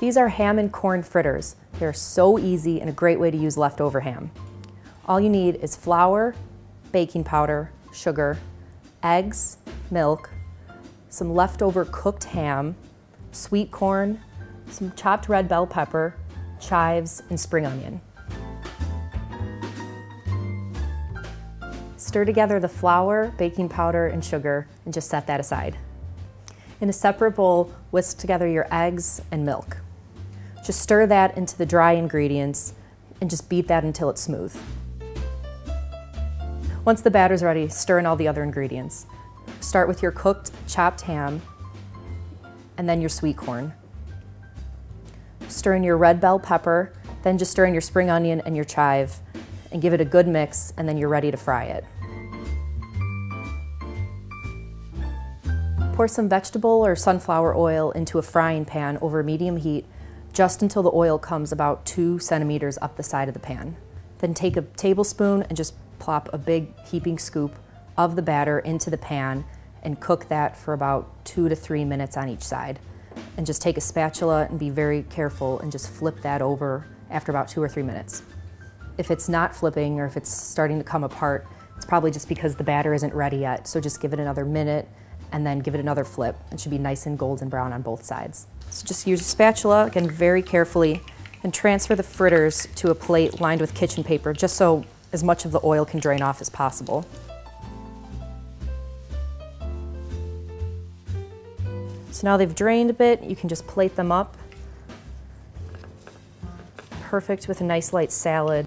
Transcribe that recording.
These are ham and corn fritters. They're so easy and a great way to use leftover ham. All you need is flour, baking powder, sugar, eggs, milk, some leftover cooked ham, sweet corn, some chopped red bell pepper, chives, and spring onion. Stir together the flour, baking powder, and sugar and just set that aside. In a separate bowl, whisk together your eggs and milk. Just stir that into the dry ingredients and just beat that until it's smooth. Once the batter's ready, stir in all the other ingredients. Start with your cooked chopped ham and then your sweet corn. Stir in your red bell pepper, then just stir in your spring onion and your chive and give it a good mix and then you're ready to fry it. Pour some vegetable or sunflower oil into a frying pan over medium heat just until the oil comes about two centimeters up the side of the pan. Then take a tablespoon and just plop a big heaping scoop of the batter into the pan and cook that for about two to three minutes on each side. And just take a spatula and be very careful and just flip that over after about two or three minutes. If it's not flipping or if it's starting to come apart, it's probably just because the batter isn't ready yet. So just give it another minute and then give it another flip. It should be nice and golden brown on both sides. So just use a spatula, again, very carefully, and transfer the fritters to a plate lined with kitchen paper, just so as much of the oil can drain off as possible. So now they've drained a bit, you can just plate them up. Perfect with a nice light salad.